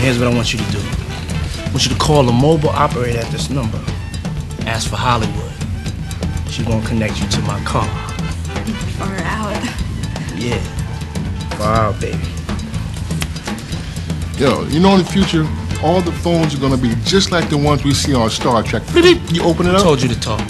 here's what I want you to do. I want you to call a mobile operator at this number. Ask for Hollywood. She's gonna connect you to my car. Far out. Yeah. Far out, baby. Yo, you know in the future, all the phones are gonna be just like the ones we see on Star Trek. You open it I up. told you to talk.